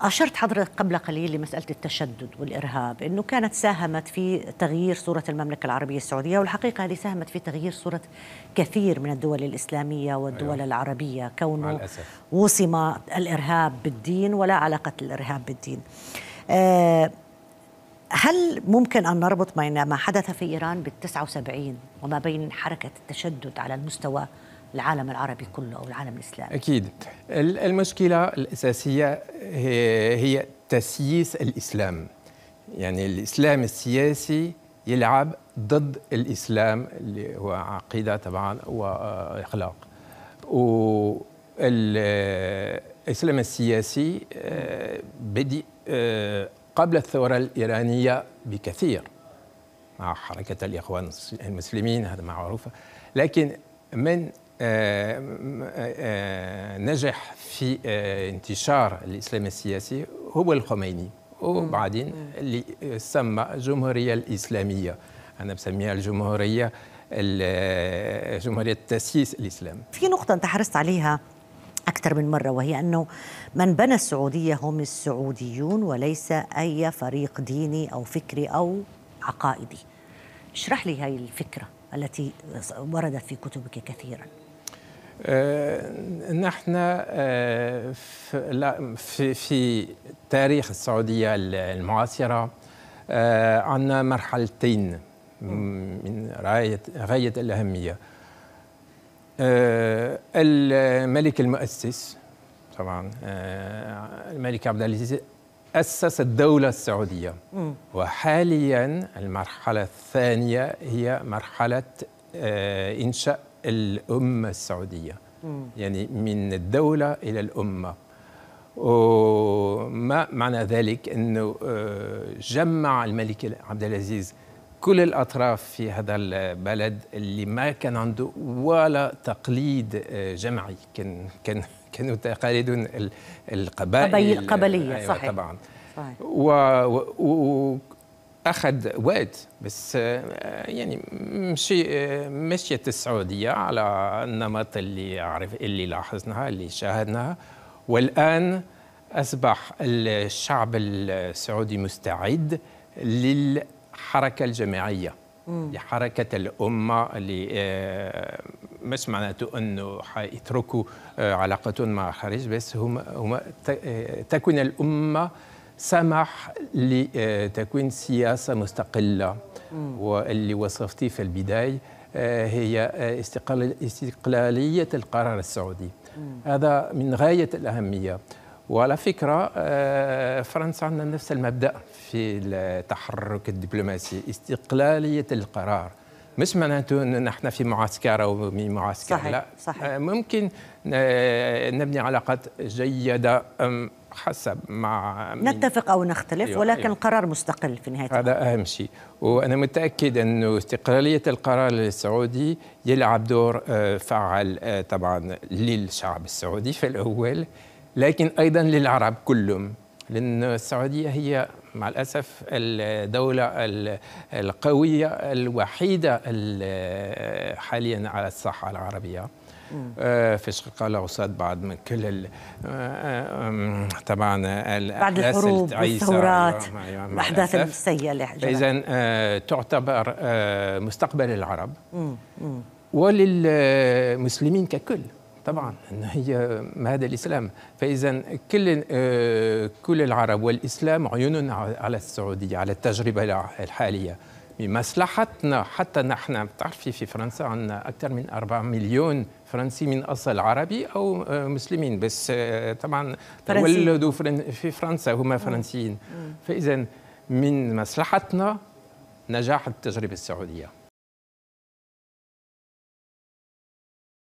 أشرت حضرتك قبل قليل لمسألة التشدد والإرهاب أنه كانت ساهمت في تغيير صورة المملكة العربية السعودية والحقيقة هذه ساهمت في تغيير صورة كثير من الدول الإسلامية والدول أيوة. العربية كونه وصم الإرهاب بالدين ولا علاقة الإرهاب بالدين أه هل ممكن أن نربط بين ما حدث في إيران بال 79 وما بين حركة التشدد على المستوى العالم العربي كله أو العالم الإسلامي. أكيد. المشكلة الأساسية هي تسييس الإسلام. يعني الإسلام السياسي يلعب ضد الإسلام اللي هو عقيدة طبعا وإخلاق. والإسلام السياسي آه، بدي آه، قبل الثورة الإيرانية بكثير مع حركة الإخوان المسلمين هذا معروف. لكن من نجح في آه، انتشار الإسلام السياسي هو الخميني وبعدين اللي سمى الجمهورية الإسلامية. أنا بسميها الجمهورية جمهورية تأسيس الإسلام. في نقطة أنت حرصت عليها أكثر من مرة وهي أنه من بنى السعودية هم السعوديون وليس أي فريق ديني أو فكري أو عقائدي. اشرح لي هاي الفكرة التي وردت في كتبك كثيرا. نحن أه في, في تاريخ السعودية المعاصرة أه عندنا مرحلتين من غاية الأهمية. آه، الملك المؤسس طبعا آه، الملك عبد العزيز أسس الدولة السعودية. وحاليا المرحلة الثانية هي مرحلة آه، إنشاء الأمة السعودية. يعني من الدولة إلى الأمة. وما معنى ذلك؟ أنه جمع الملك عبد العزيز كل الأطراف في هذا البلد اللي ما كان عنده ولا تقليد آه، جمعي. كان كان كانوا تقاليد القبائل. القبلية أيوة صحيح. طبعا. صحيح. و, و أخذ وقت بس آه، يعني مشي آه، مشيت السعودية على النمط اللي عرف اللي لاحظناها اللي شاهدناها والآن أصبح الشعب السعودي مستعد لل الحركة الجماعية لحركة الأمة اللي آه، مش معناته أنه حيتركوا علاقتهم مع الخارج بس هم هم تكون الأمة سمح لتكوين سياسة مستقلة. واللي وصفتي في البداية هي استقلالية القرار السعودي. هذا من غاية الأهمية. وعلى فكرة آه، فرنسا عندنا نفس المبدأ في التحرك الدبلوماسي استقلالية القرار. مش معناته أن نحن في معسكر من معسكر صحيح لا صحيح. آه، ممكن آه، نبني علاقات جيدة حسب مع نتفق أو نختلف أيوة ولكن أيوة. القرار مستقل في نهاية هذا أهم شيء وأنا متأكد أنه استقلالية القرار السعودي يلعب دور فعال طبعا للشعب السعودي في الأول لكن أيضا للعرب كلهم لأن السعودية هي مع الأسف الدولة القوية الوحيدة حاليا على الساحة العربية. آه، في الشقيقة الأوسط بعد من كل آه، طبعا بعد الحروب والثورات الأحداث السيئة اللي إذا آه، تعتبر مستقبل العرب. وللمسلمين ككل. طبعا هي هذا الإسلام. فاذا كل آه، كل العرب والإسلام عيون على السعودية على التجربة الحالية. بمصلحتنا حتى نحن بتعرفي في فرنسا عندنا أكثر من 4 مليون فرنسي من أصل عربي أو آه، مسلمين. بس آه، طبعا تولدوا في فرنسا هم فرنسيين. فاذا من مصلحتنا نجاح التجربة السعودية.